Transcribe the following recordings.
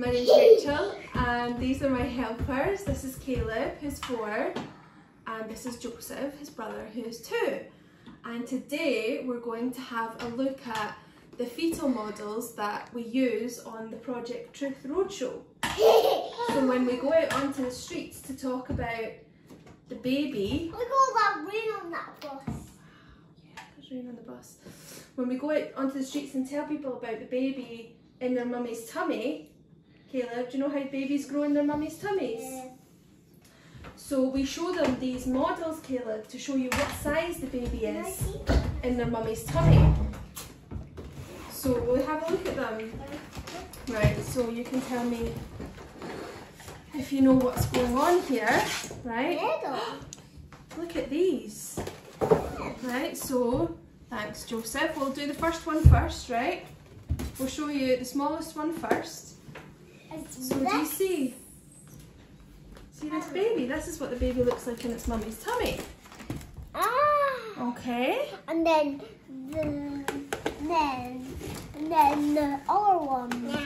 My name's Rachel, and these are my helpers. This is Caleb, who's four, and this is Joseph, his brother, who's two. And today we're going to have a look at the fetal models that we use on the Project Truth Roadshow. So when we go out onto the streets to talk about the baby, Look at all that rain on that bus. yeah, there's rain on the bus. When we go out onto the streets and tell people about the baby in their mummy's tummy, Caleb, do you know how babies grow in their mummy's tummies? So we show them these models, Caleb, to show you what size the baby is in their mummy's tummy. So we'll have a look at them. Right, so you can tell me if you know what's going on here, right? Look at these. Right, so thanks Joseph. We'll do the first one first, right? We'll show you the smallest one first. So do you see? See this baby? This is what the baby looks like in its mummy's tummy. Ah. Okay. And then the then and then the other one.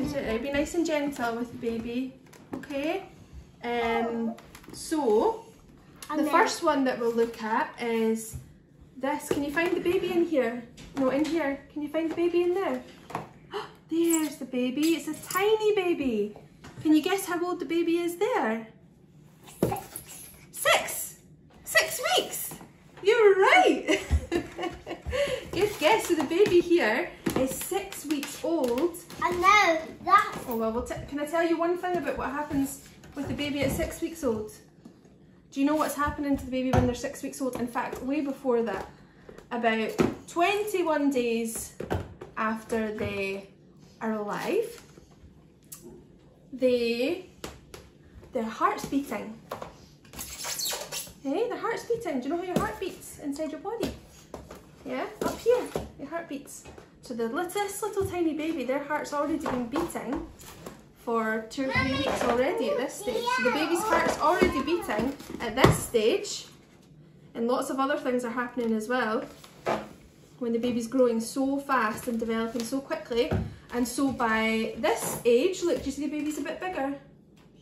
Is it right? Be nice and gentle with the baby. Okay. Um. So And the first one that we'll look at is this. Can you find the baby in here? No, in here. Can you find the baby in there? There's the baby. It's a tiny baby. Can you guess how old the baby is there? Six. Six weeks. You're right. Good guess. So the baby here is six weeks old. I know that Oh well, we'll can I tell you one thing about what happens with the baby at six weeks old? Do you know what's happening to the baby when they're six weeks old? In fact, way before that, about 21 days after they are alive, they their heart's beating. Hey, the heart's beating. Do you know how your heart beats inside your body? Yeah, up here, your heart beats. So the littlest little tiny baby, their heart's already been beating for two or three weeks already at this stage. So the baby's heart's already beating at this stage, and lots of other things are happening as well. When the baby's growing so fast and developing so quickly, and so by this age, look, do you see the baby's a bit bigger?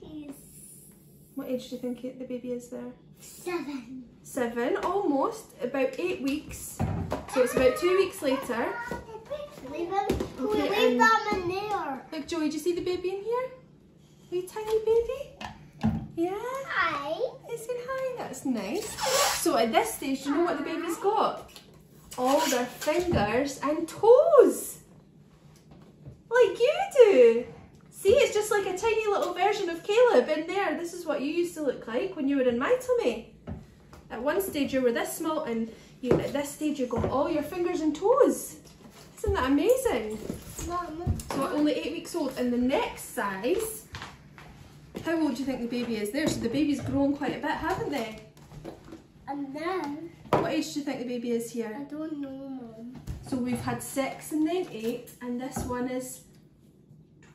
he's What age do you think the baby is there? seven. Seven, almost, about eight weeks. So it's about two weeks later. Leave him. we Okay, um, leave them in there. Look, Joey, do you see the baby in here? Wee tiny baby? Yeah? Hi. He said hi, that's nice. So at this stage, do you know what the baby's got? All their fingers and toes. Like you do. See, it's just like a tiny little version of Caleb in there. This is what you used to look like when you were in my tummy. At one stage you were this small and you, at this stage you've got all your fingers and toes. Isn't that amazing? Mom. So only eight weeks old. And the next size, how old do you think the baby is there? So the baby's grown quite a bit, haven't they? And then What age do you think the baby is here? I don't know, Mom. So we've had six and then eight, and this one is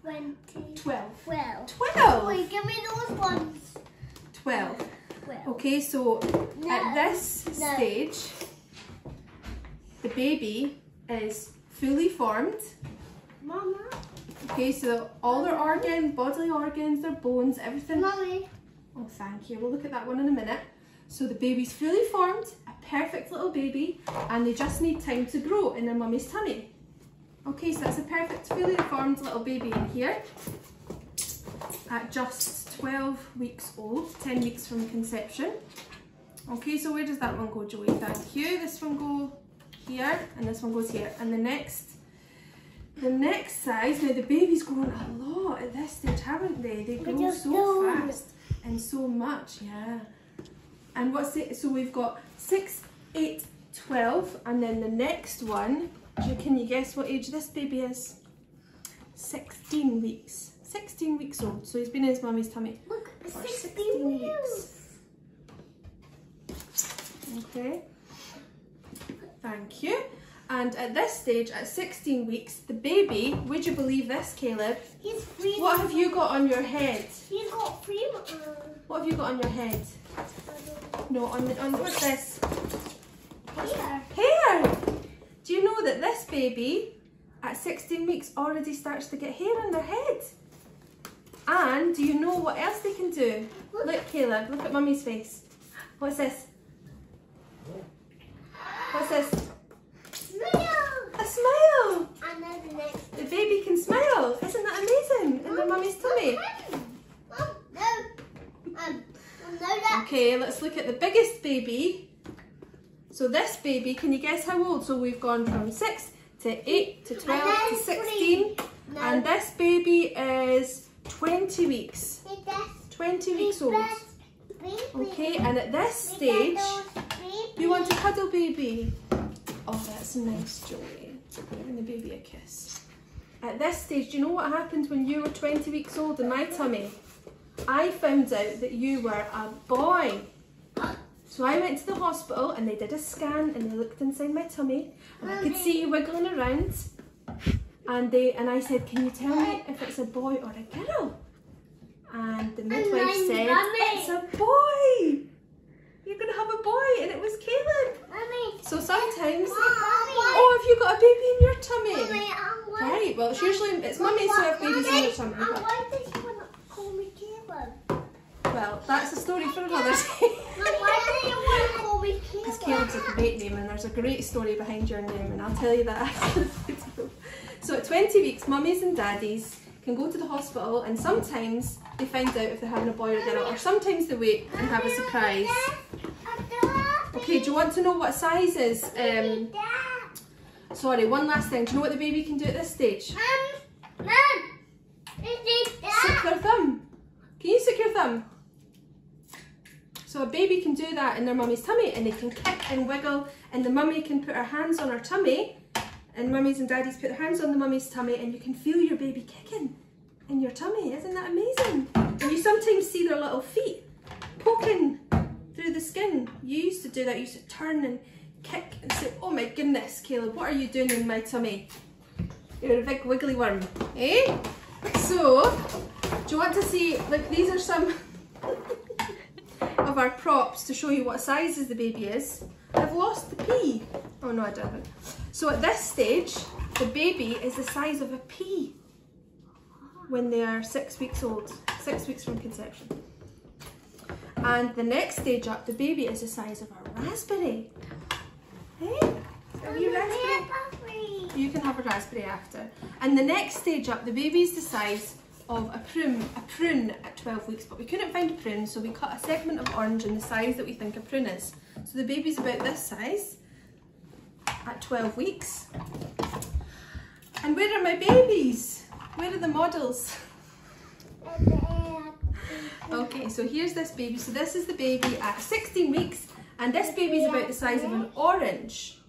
Twenty. 12. Twelve. 12! Wait, give me those ones. 12. Twelve. Okay, so No. at this No. stage, the baby is fully formed. Mama. Okay, so all their organs, bodily organs, their bones, everything. Mommy. Oh, thank you. We'll look at that one in a minute. So the baby's fully formed, a perfect little baby, and they just need time to grow in their mummy's tummy. Okay, so that's a perfect, fully formed little baby in here at just 12 weeks old, 10 weeks from conception. Okay, so where does that one go, Joey? Thank you. This one go here, and this one goes here. And the next, the next size, now the baby's grown a lot at this stage, haven't they? They grow so fast and so much, yeah. And what's it? So we've got six, eight, 12, and then the next one, can you guess what age this baby is? 16 weeks. 16 weeks old, so he's been in his mummy's tummy. Look, For 16 16 wheels. Okay. Thank you. And at this stage, at 16 weeks, the baby, would you believe this, Caleb? He's free. What have you got on your head? He's got free. Uh, What have you got on your head? No, on, the, on what's this? here. Hair! Do you know that this baby at 16 weeks already starts to get hair on their head? And do you know what else they can do? Look, Caleb, look at mummy's face. What's this? What's this? Smile. A smile! And then the next. The baby can smile. Isn't that amazing? In their mummy's tummy. Mom, no. Um, Mom, no, that. Okay, let's look at the biggest baby. So this baby, can you guess how old? So we've gone from 6 to 8 to 12 to 16. No. And this baby is 20 weeks. 20 weeks old. Okay, and at this stage, you want to cuddle baby. Oh, that's nice, Joey. Giving the baby a kiss. At this stage, do you know what happened when you were 20 weeks old in my tummy? I found out that you were a boy. So I went to the hospital and they did a scan and they looked inside my tummy and I could see you wiggling around. And they and I said, Can you tell me if it's a boy or a girl? And the midwife I'm said, Mummy. It's a boy! You're gonna have a boy, and it was Caleb. Mommy. So sometimes Mommy. Oh, have you got a baby in your tummy? Mommy, Right, well it's usually it's mummies who have babies in their tummy. Um, But, why does she want to call me Caleb? well, that's a story for another day. Mom, why do you want to call me Because Caleb? Caleb's a great name and there's a great story behind your name and I'll tell you that after the video. So at 20 weeks, mummies and daddies can go to the hospital and sometimes they find out if they're having a boy or a girl or sometimes they wait and have a surprise. Okay, do you want to know what sizes? Um, sorry, one last thing. Do you know what the baby can do at this stage? Is it Suck their thumb. Can you suck your thumb? So a baby can do that in their mummy's tummy and they can kick and wiggle and the mummy can put her hands on her tummy and mummies and daddies put their hands on the mummy's tummy and you can feel your baby kicking in your tummy. Isn't that amazing? And you sometimes see their little feet poking through the skin. You used to do that. You used to turn and kick and say, oh my goodness, Caleb, what are you doing in my tummy? You're a big wiggly worm, eh? So, do you want to see, like these are some of our props to show you what sizes the baby is. I've lost the pea. Oh no, I don't So at this stage, the baby is the size of a pea when they are six weeks old, six weeks from conception. And the next stage up, the baby is the size of a raspberry. Hey? Are you raspberry? You can have a raspberry after. And the next stage up, the baby's the size of a prune, a prune at 12 weeks, but we couldn't find a prune, so we cut a segment of orange in the size that we think a prune is. So the baby's about this size at 12 weeks. And where are my babies? Where are the models? Okay, so here's this baby. So this is the baby at 16 weeks, and this baby's about the size of an orange.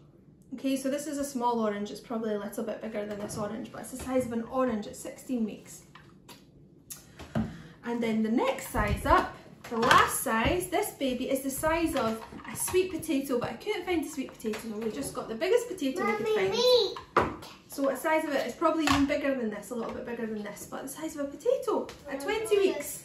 Okay, so this is a small orange. It's probably a little bit bigger than this orange, but it's the size of an orange at 16 weeks. And then the next size up, the last size, this baby is the size of a sweet potato, but I couldn't find a sweet potato, so we just got the biggest potato we could find. me. So what size of it is probably even bigger than this, a little bit bigger than this, but the size of a potato at 20 weeks.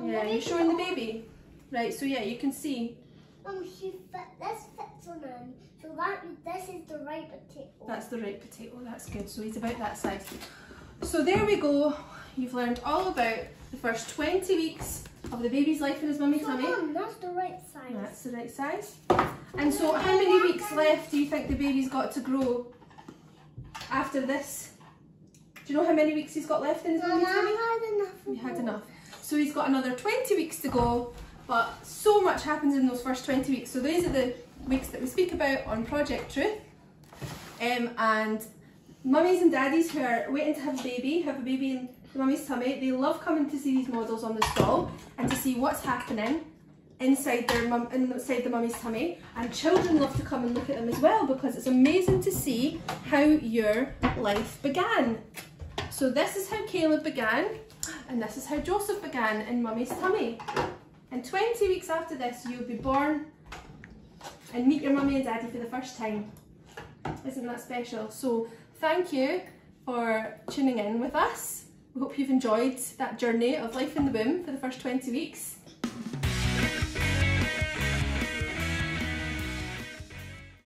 Yeah, you're showing the baby. Right, so yeah, you can see Um, she fit, this fits on him. So that this is the right potato. that's the right potato, that's good. So he's about that size. So there we go. You've learned all about the first 20 weeks of the baby's life in his mummy's So tummy. mom, that's the right size. That's the right size. And so how many weeks left do you think the baby's got to grow after this? Do you know how many weeks he's got left in his Mom, mummy's tummy? Had enough. We had enough. So he's got another 20 weeks to go, but so much happens in those first 20 weeks. So these are the weeks that we speak about on Project Truth. Um, and mummies and daddies who are waiting to have a baby, have a baby in the mummy's tummy, they love coming to see these models on the stall and to see what's happening inside their mum inside the mummy's tummy. And children love to come and look at them as well because it's amazing to see how your life began. So this is how Caleb began, and this is how Joseph began in mummy's tummy. And 20 weeks after this, you'll be born and meet your mummy and daddy for the first time. Isn't that special? So thank you for tuning in with us. We hope you've enjoyed that journey of life in the womb for the first 20 weeks.